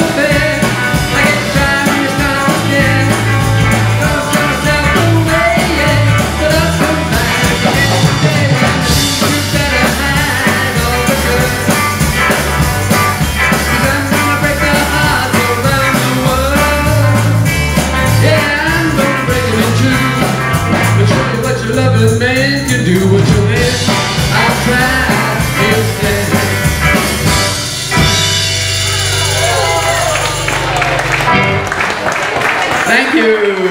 everything you.